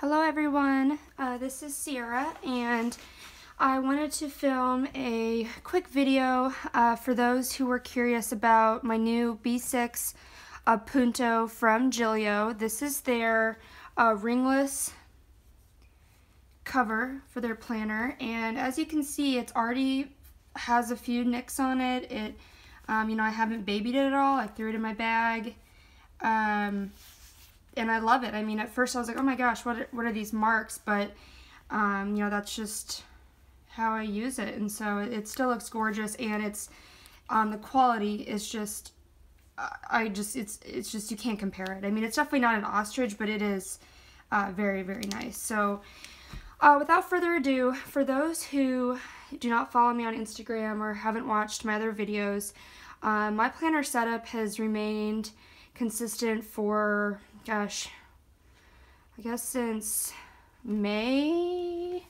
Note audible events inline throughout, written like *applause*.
Hello everyone, uh, this is Sierra and I wanted to film a quick video uh, for those who were curious about my new B6 uh, Punto from Gillio. This is their uh, ringless cover for their planner and as you can see it's already has a few nicks on it. It, um, you know, I haven't babied it at all. I threw it in my bag. Um, and I love it. I mean, at first I was like, oh my gosh, what are, what are these marks? But, um, you know, that's just how I use it. And so it, still looks gorgeous and it's, um, the quality is just, I just, it's, it's just, you can't compare it. I mean, it's definitely not an ostrich, but it is uh, very, very nice. So uh, without further ado, for those who do not follow me on Instagram or haven't watched my other videos, uh, my planner setup has remained consistent for gosh, I guess since May,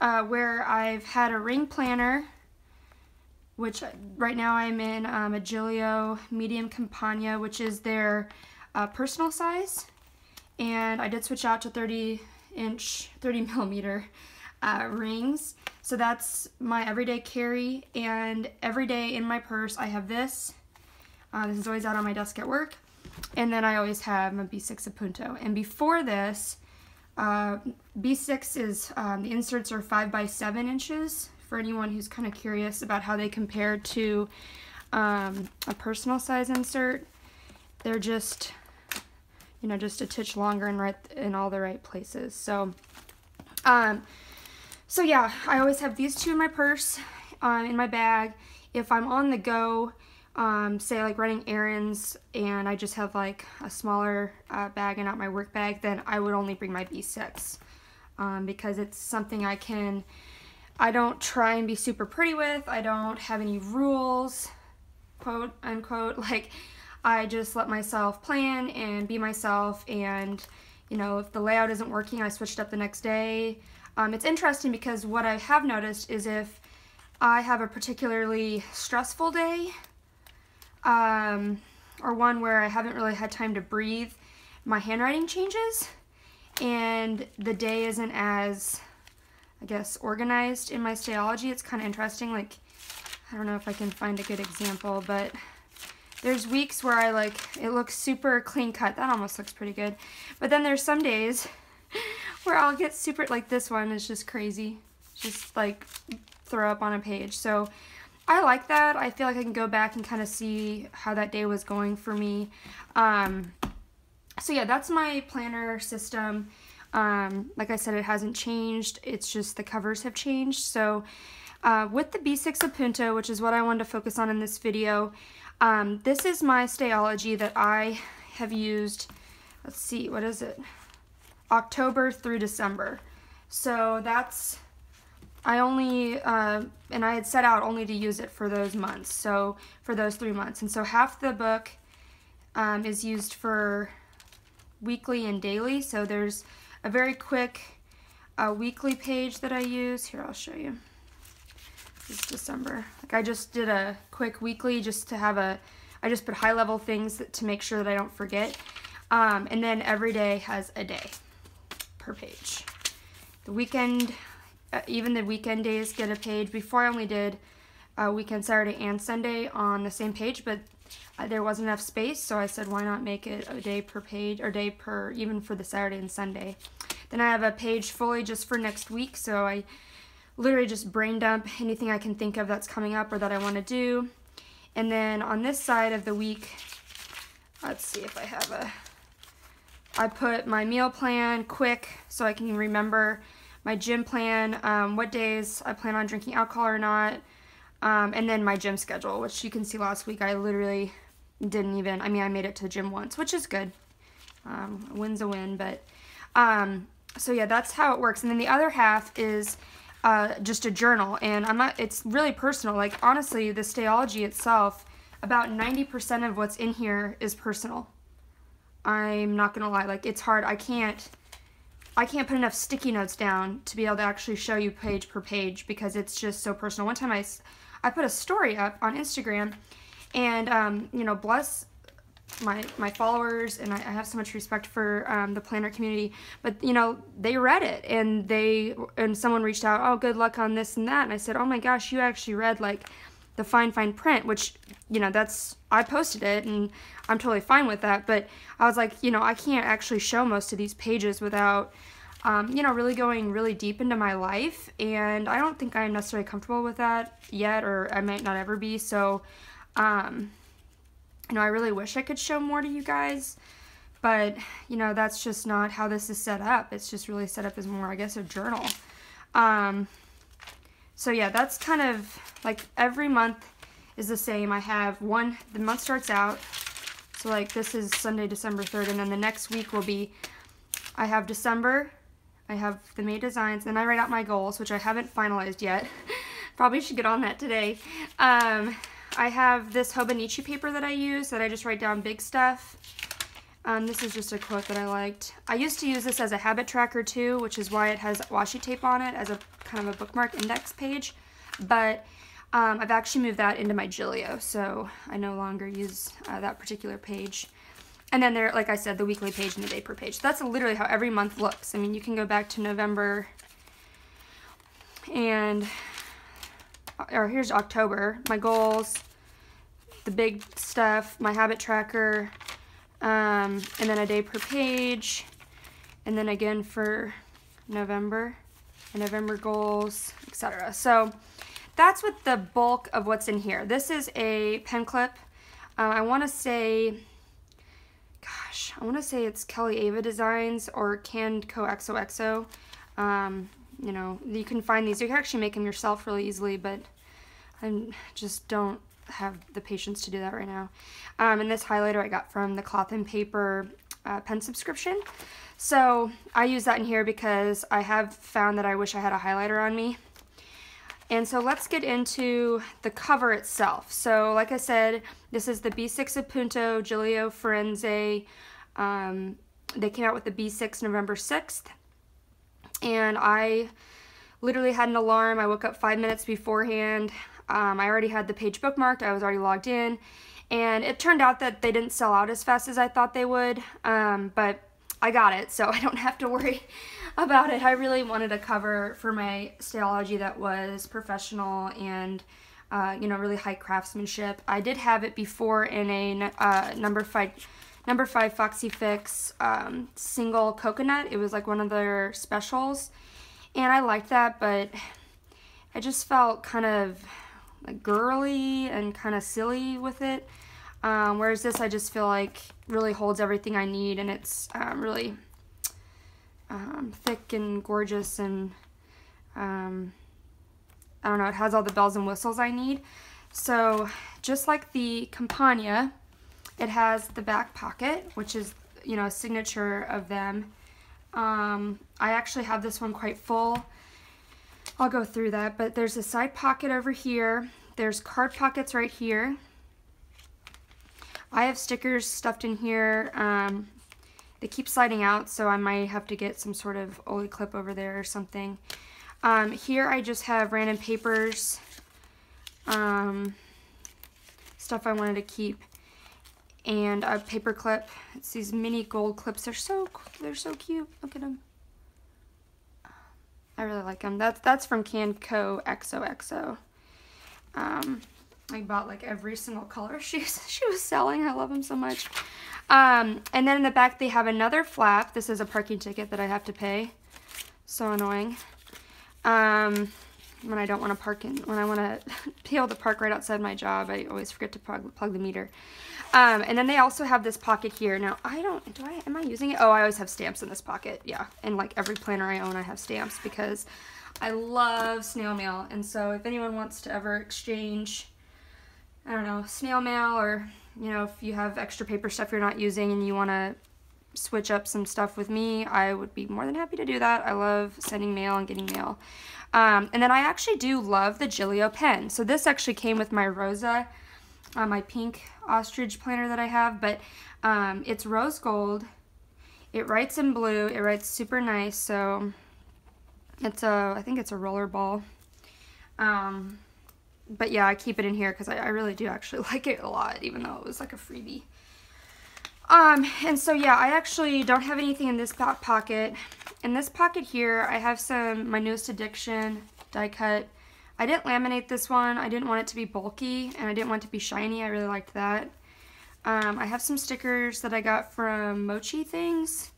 uh, where I've had a ring planner, which right now I'm in um, a Gillio Medium Campagna, which is their uh, personal size. And I did switch out to 30 inch, 30 *laughs* millimeter uh, rings. So that's my everyday carry. And every day in my purse, I have this. Uh, this is always out on my desk at work. And then I always have my B6 Appunto. And before this, uh, B6 is, um, the inserts are 5 by 7 inches for anyone who's kind of curious about how they compare to um, a personal size insert. They're just, you know, just a titch longer and right in all the right places. So, um, so yeah, I always have these two in my purse, uh, in my bag. If I'm on the go, um, say like running errands and I just have like a smaller uh, bag and not my work bag, then I would only bring my B6 um, because it's something I can, I don't try and be super pretty with. I don't have any rules, quote unquote. *laughs* Like I just let myself plan and be myself and you know, if the layout isn't working, I switched up the next day. Um, it's interesting because what I have noticed is if I have a particularly stressful day um, or one where I haven't really had time to breathe, my handwriting changes and the day isn't as, I guess, organized in my Stalogy. It's kind of interesting. Like, I don't know if I can find a good example, but there's weeks where I like, it looks super clean cut. That almost looks pretty good. But then there's some days *laughs* where I'll get super, like this one is just crazy. Just like throw up on a page. So I like that. I feel like I can go back and kind of see how that day was going for me. Um, so yeah, that's my planner system. Um, like I said, it hasn't changed. It's just the covers have changed. So uh, with the B6 Punto, which is what I wanted to focus on in this video, um, this is my Stalogy that I have used, let's see, what is it? October through December. So that's I only, uh, and I had set out only to use it for those months, so for those three months. And so half the book um, is used for weekly and daily. So there's a very quick uh, weekly page that I use. Here, I'll show you. Is December. Like I just did a quick weekly just to have a, I just put high level things that, to make sure that I don't forget. Um, and then every day has a day per page. The weekend even the weekend days get a page. Before I only did uh, weekend Saturday and Sunday on the same page, but uh, there wasn't enough space, so I said why not make it a day per page, or day per, even for the Saturday and Sunday. Then I have a page fully just for next week, so I literally just brain dump anything I can think of that's coming up or that I want to do. And then on this side of the week, let's see if I have a, I put my meal plan quick so I can remember my gym plan, um, what days I plan on drinking alcohol or not, um, and then my gym schedule, which you can see last week I literally didn't even, I mean, I made it to the gym once, which is good. Um, win's a win, but, um, so yeah, that's how it works. And then the other half is uh, just a journal, and I'm not, it's really personal. Like, honestly, the Stalogy itself, about 90% of what's in here is personal. I'm not gonna lie, like, it's hard. I can't, I can't put enough sticky notes down to be able to actually show you page per page because it's just so personal. One time I, I put a story up on Instagram and, um, you know, bless, my my followers and I, I have so much respect for um, the planner community but you know they read it and they and someone reached out oh good luck on this and that and I said oh my gosh you actually read like the fine fine print which you know that's I posted it and I'm totally fine with that but I was like you know I can't actually show most of these pages without um, you know really going really deep into my life and I don't think I'm necessarily comfortable with that yet or I might not ever be so um, you know, I really wish I could show more to you guys, but, you know, that's just not how this is set up. It's just really set up as more, I guess, a journal. Um, so yeah, that's kind of, like, every month is the same. I have one, the month starts out, so, like, this is Sunday, December 3rd, and then the next week will be, I have December, I have the May designs, then I write out my goals, which I haven't finalized yet. *laughs* Probably should get on that today. Um, I have this Hobonichi paper that I use that I just write down big stuff. Um, this is just a quote that I liked. I used to use this as a habit tracker too, which is why it has washi tape on it as a kind of a bookmark index page. But um, I've actually moved that into my Gillio, so I no longer use uh, that particular page. And then there, like I said, the weekly page and the day per page. That's literally how every month looks. I mean, you can go back to November and, or here's October, my goals, the big stuff, my habit tracker, um, and then a day per page, and then again for November, November goals, etc. So that's what the bulk of what's in here. This is a pen clip. Uh, I want to say, gosh, I want to say it's Kelly Ava Designs or Canned Co XOXO. Um, you know, you can find these. You can actually make them yourself really easily, but I just don't have the patience to do that right now. Um, and this highlighter I got from the Cloth and Paper uh, pen subscription. So I use that in here because I have found that I wish I had a highlighter on me. And so let's get into the cover itself. So like I said, this is the B6 Appunto Gillio Firenze. Um, they came out with the B6 November 6th. And I literally had an alarm. I woke up five minutes beforehand. Um, I already had the page bookmarked. I was already logged in. And it turned out that they didn't sell out as fast as I thought they would. Um, but I got it, so *laughs* I don't have to worry *laughs* about it. I really wanted a cover for my Stalogy that was professional and, uh, you know, really high craftsmanship. I did have it before in a uh, number five number five Foxy Fix um, single coconut. It was like one of their specials, and I liked that, but I just felt kind of like girly and kind of silly with it. Um, whereas this I just feel like really holds everything I need and it's um, really um, thick and gorgeous and um, I don't know, it has all the bells and whistles I need. So just like the Campagna, it has the back pocket, which is, you know, a signature of them. Um, I actually have this one quite full. I'll go through that, but there's a side pocket over here. There's card pockets right here. I have stickers stuffed in here. Um, they keep sliding out, so I might have to get some sort of Oli clip over there or something. Um, here I just have random papers, um, stuff I wanted to keep, and a paper clip. It's these mini gold clips. They're so they're so cute. Look at them. I really like them. That's that's from Canned Co XOXO. Um, I bought like every single color *laughs* she she was selling. I love them so much. Um, and then in the back they have another flap. This is a parking ticket that I have to pay. So annoying. Um, when I don't want to park in, when I want to *laughs* be able to park right outside my job, I always forget to plug, plug the meter. Um, and then they also have this pocket here. Now, I don't, do I, am I using it? Oh, I always have stamps in this pocket. Yeah. And like every planner I own, I have stamps because I love snail mail. And so if anyone wants to ever exchange, I don't know, snail mail or, you know, if you have extra paper stuff you're not using and you want to switch up some stuff with me, I would be more than happy to do that. I love sending mail and getting mail. Um, and then I actually do love the Gillio pen. So this actually came with my Rosa, uh, my pink ostrich planner that I have, but um, it's rose gold. It writes in blue. It writes super nice. So it's a, I think it's a roller ball. Um, but yeah, I keep it in here because I, I really do actually *laughs* like it a lot, even though it was like a freebie. Um, and so yeah, I actually don't have anything in this back pocket. In this pocket here, I have some My Newest Addiction die cut. I didn't laminate this one. I didn't want it to be bulky, and I didn't want it to be shiny. I really liked that. Um, I have some stickers that I got from Mochi Things.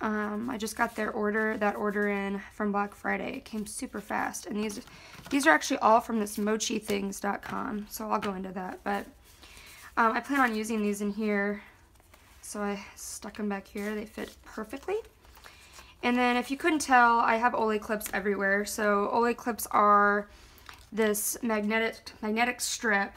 Um, I just got their order, that order in from Black Friday. It came super fast. And these, these are actually all from this mochithings.com. So I'll go into that. But um, I plan on using these in here. So I stuck them back here. They fit perfectly. And then if you couldn't tell, I have Ole clips everywhere. So Ole clips are this magnetic magnetic strip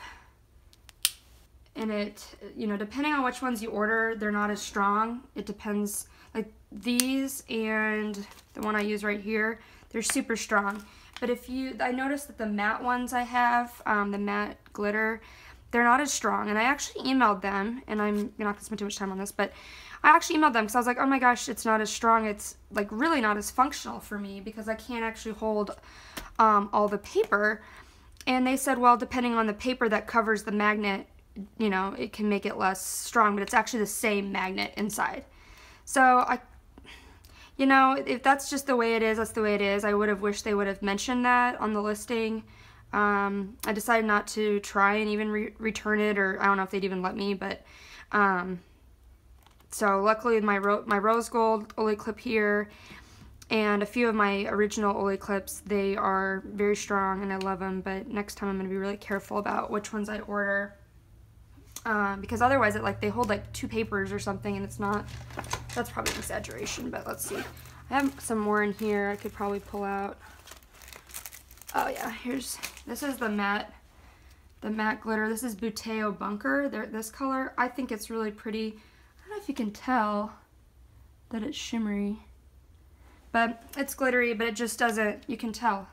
and it you know depending on which ones you order they're not as strong it depends like these and the one I use right here, they're super strong. But if you, I noticed that the matte ones I have, um, the matte glitter, they're not as strong. And I actually emailed them, and I'm not going to spend too much time on this, but I actually emailed them because I was like, oh my gosh, it's not as strong. It's like really not as functional for me because I can't actually hold um, all the paper. And they said, well, depending on the paper that covers the magnet, you know, it can make it less strong, but it's actually the same magnet inside. So I, you know, if that's just the way it is, that's the way it is. I would have wished they would have mentioned that on the listing. Um, I decided not to try and even re return it, or I don't know if they'd even let me, but, um, so luckily my, ro my rose gold Ole clip here and a few of my original Ole clips, they are very strong and I love them, but next time I'm going to be really careful about which ones I order. Um, because otherwise it like they hold like two papers or something and it's not that's probably an exaggeration but let's see I have some more in here I could probably pull out oh yeah here's this is the matte the matte glitter. This is Buteo Bunker. They're, this color. I think it's really pretty. I don't know if you can tell that it's shimmery but it's glittery but it just doesn't you can tell.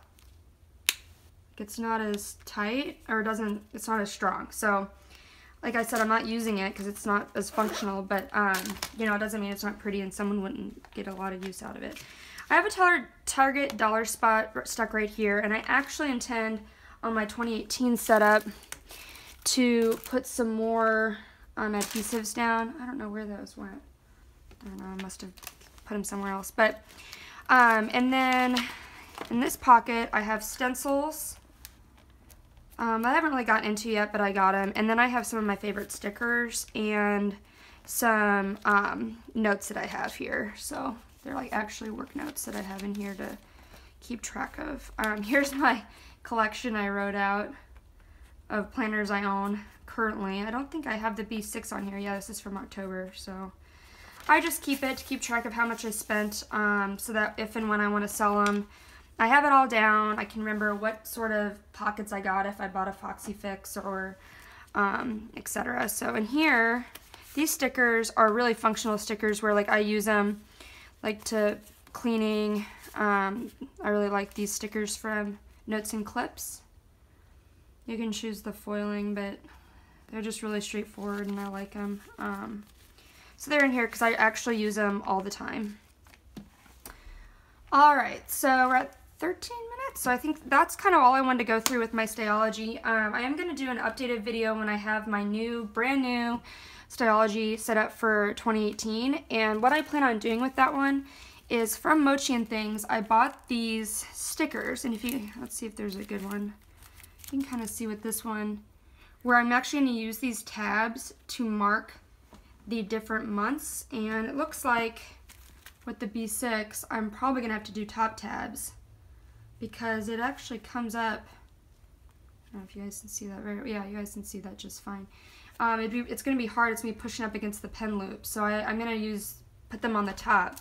It's not as tight or doesn't it's not as strong. So like I said, I'm not using it because it's not as functional, but, um, you know, it doesn't mean it's not pretty and someone wouldn't get a lot of use out of it. I have a tar Target dollar spot stuck right here, and I actually intend on my 2018 setup to put some more um, adhesives down. I don't know where those went. I don't know, I must have put them somewhere else. But, um, and then in this pocket, I have stencils um, I haven't really gotten into yet, but I got them. And then I have some of my favorite stickers and some um, notes that I have here. So they're like actually work notes that I have in here to keep track of. Um, *laughs* here's my collection I wrote out of planners I own currently. I don't think I have the B6 on here. Yeah, this is from October, so... I just keep it to keep track of how much I spent um, so that if and when I want to sell them, I have it all down. I can remember what sort of pockets I got if I bought a Foxy Fix or um, etc. So in here, these stickers are really functional stickers where like I use them like to cleaning. Um, I really like these stickers from Notes and Clips. You can choose the foiling, but they're just really straightforward and I like them. Um, so they're in here because I actually use them all the time. Alright, so we're at 13 minutes. So I think that's kind of all I wanted to go through with my Stalogy. Um, I am going to do an updated video when I have my new, brand new Stalogy set up for 2018. And what I plan on doing with that one is from Mochi and Things, I bought these stickers. And if you, let's see if there's a good one. You can kind of see with this one, where I'm actually going to use these tabs to mark the different months. And it looks like with the B6, I'm probably going to have to do top tabs because it actually comes up. I don't know if you guys can see that very. Yeah, you guys can see that just fine. Um, be, it's going to be hard. It's me pushing up against the pen loop, so I, I'm going to use put them on the top.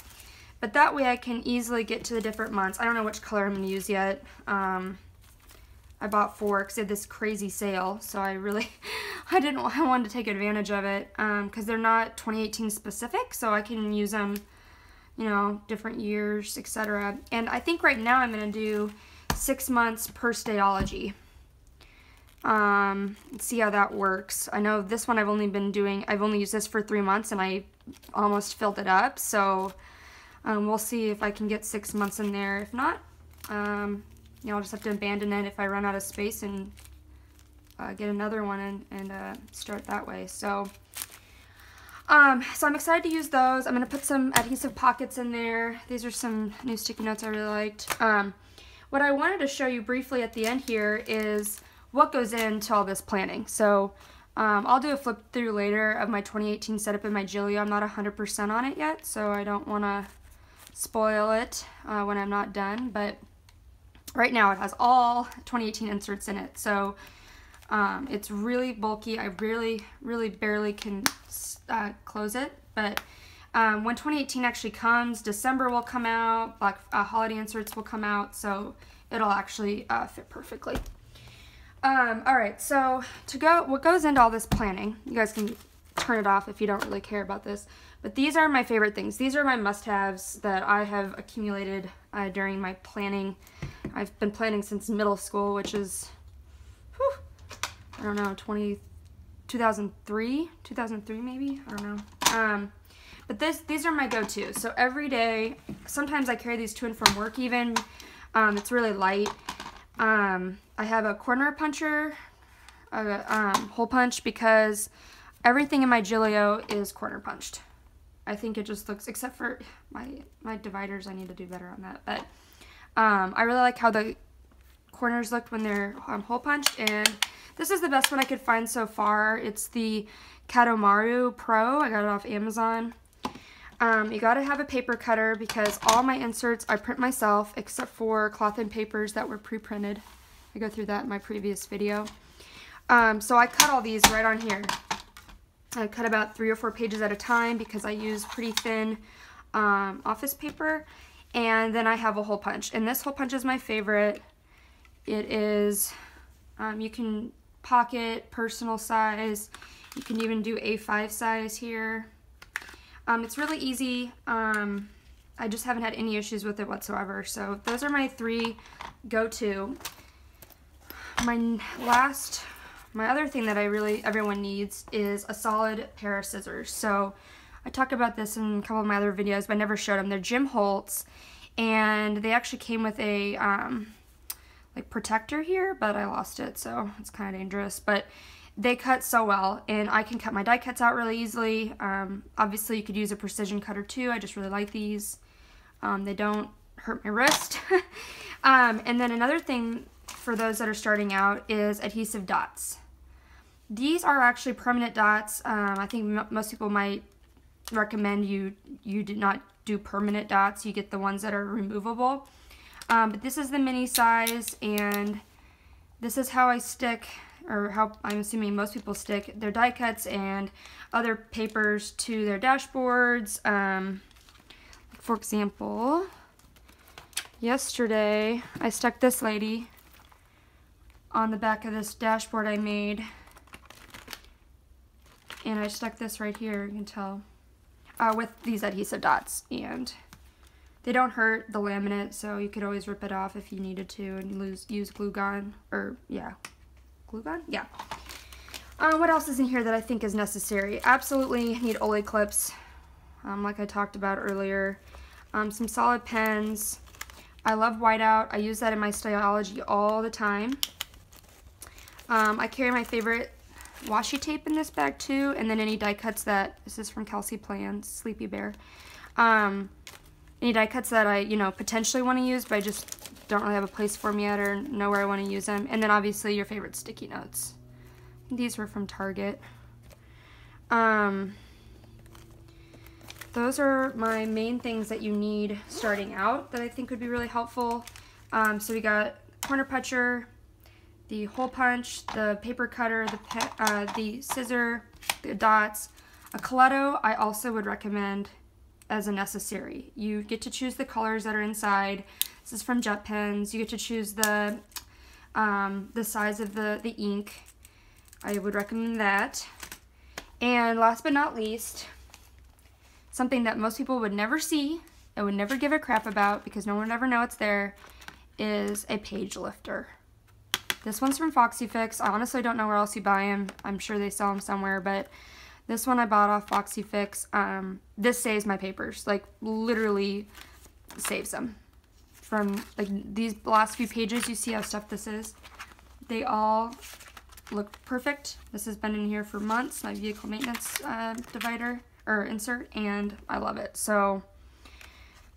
But that way I can easily get to the different months. I don't know which color I'm going to use yet. Um, I bought four because they had this crazy sale, so I really, *laughs* I didn't, *laughs* I wanted to take advantage of it because um, they're not 2018 specific, so I can use them you know, different years, etc. And I think right now I'm going to do six months per Stalogy. Um, see how that works. I know this one I've only been doing, I've only used this for three months and I almost filled it up. So um, we'll see if I can get six months in there. If not, um, you know, I'll just have to abandon it if I run out of space and uh, get another one and, and uh, start that way. So Um, so I'm excited to use those. I'm going to put some adhesive pockets in there. These are some new sticky notes I really liked. Um, what I wanted to show you briefly at the end here is what goes into all this planning. So um, I'll do a flip through later of my 2018 setup in my Gillio. I'm not 100% on it yet, so I don't want to spoil it uh, when I'm not done. But right now it has all 2018 inserts in it. So um, it's really bulky. I really, really barely can uh, close it. But um, when 2018 actually comes, December will come out, Black uh, holiday inserts will come out, so it'll actually uh, fit perfectly. Um, all right, so to go, what goes into all this planning, you guys can turn it off if you don't really care about this, but these are my favorite things. These are my must-haves that I have accumulated uh, during my planning. I've been planning since middle school, which is, I don't know, 20, 2003, 2003 maybe, I don't know. Um, but this, these are my go-to. So every day, sometimes I carry these to and from work even. Um, it's really light. Um, I have a corner puncher, a um, hole punch because everything in my Gillio is corner punched. I think it just looks, except for my, my dividers, I need to do better on that. But um, I really like how the corners looked when they're um, hole punched. And this is the best one I could find so far. It's the Kadomaru Pro. I got it off Amazon. Um, you gotta have a paper cutter because all my inserts I print myself except for cloth and papers that were pre-printed. I go through that in my previous video. Um, so I cut all these right on here. I cut about three or four pages at a time because I use pretty thin um, office paper. And then I have a hole punch. And this hole punch is my favorite. It is, um, you can pocket, personal size. You can even do A5 size here. Um, it's really easy. Um, I just haven't had any issues with it whatsoever. So those are my three go-to. My last, my other thing that I really, everyone needs is a solid pair of scissors. So I talked about this in a couple of my other videos, but I never showed them. They're Tim Holtz, and they actually came with a, um, like protector here, but I lost it, so it's kind of dangerous. But they cut so well, and I can cut my die cuts out really easily. Um, obviously, you could use a precision cutter too. I just really like these. Um, they don't hurt my wrist. *laughs* um, and then another thing for those that are starting out is adhesive dots. These are actually permanent dots. Um, I think most people might recommend you you do not do permanent dots. You get the ones that are removable. Um, but this is the mini size, and this is how I stick or how I'm assuming most people stick their die cuts and other papers to their dashboards. Um, for example, yesterday I stuck this lady on the back of this dashboard I made. And I stuck this right here, you can tell, uh, with these adhesive dots. And they don't hurt the laminate, so you could always rip it off if you needed to and lose, use glue gun, or yeah, glue gun? Yeah. Uh, what else is in here that I think is necessary? Absolutely need Ole clips, um, like I talked about earlier. Um, some solid pens. I love whiteout. I use that in my Stalogy all the time. Um, I carry my favorite washi tape in this bag too, and then any die cuts that, this is from Kelsey Plans, Sleepy Bear. Um, any die cuts that I, you know, potentially want to use, but I just don't really have a place for them yet or know where I want to use them. And then obviously your favorite sticky notes. These were from Target. Um, those are my main things that you need starting out that I think would be really helpful. Um, so we got corner puncher, the hole punch, the paper cutter, the, uh, the scissor, the dots. A Coleto I also would recommend as a necessary. You get to choose the colors that are inside. This is from Jet Pens. You get to choose the um, the size of the, the ink. I would recommend that. And last but not least, something that most people would never see and would never give a crap about because no one would ever know it's there, is a page lifter. This one's from Foxy Fix. I honestly don't know where else you buy them. I'm sure they sell them somewhere, but this one I bought off Foxy Fix. Um, this saves my papers. Like, literally saves them from like these last few pages, you see how stuffed this is. They all look perfect. This has been in here for months, my vehicle maintenance uh, divider or insert and I love it. So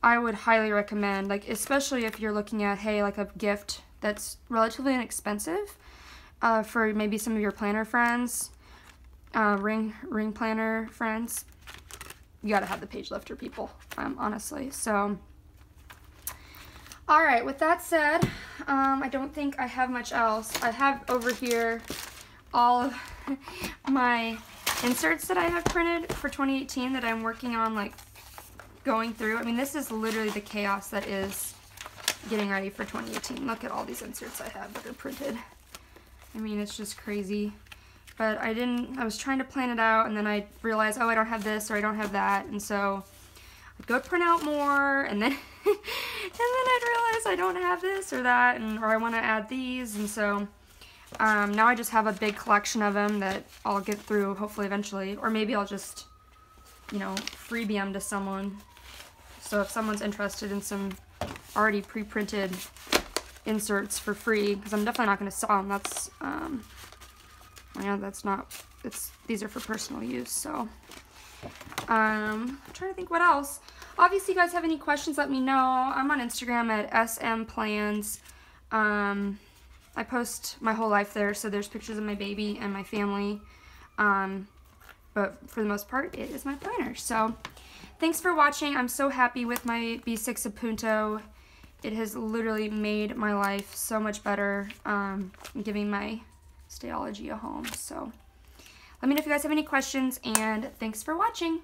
I would highly recommend, like especially if you're looking at, hey, like a gift that's relatively inexpensive uh, for maybe some of your planner friends, uh, ring ring planner friends. You gotta have the page lifter people, um, honestly. So, all right. With that said, um, I don't think I have much else. I have over here all of *laughs* my inserts that I have printed for 2018 that I'm working on like going through. I mean, this is literally the chaos that is getting ready for 2018. Look at all these inserts I have that are printed. I mean, it's just crazy. But I didn't, I was trying to plan it out and then I realized, oh, I don't have this or I don't have that. And so I'd go print out more and then, *laughs* and then I'd realize I don't have this or that and, or I want to add these. And so um, now I just have a big collection of them that I'll get through hopefully eventually. Or maybe I'll just, you know, freebie them to someone. So if someone's interested in some already pre-printed inserts for free, because I'm definitely not going to sell them. That's, um, yeah, that's not, it's, these are for personal use, so. Um, I'm trying to think what else. Obviously, you guys have any questions, let me know. I'm on Instagram at smplans. Um, I post my whole life there, so there's pictures of my baby and my family. Um, but for the most part, it is my planner. So thanks for watching. I'm so happy with my B6 Appunto. It has literally made my life so much better, um, giving my Stalogy a home. So let me know if you guys have any questions, and thanks for watching.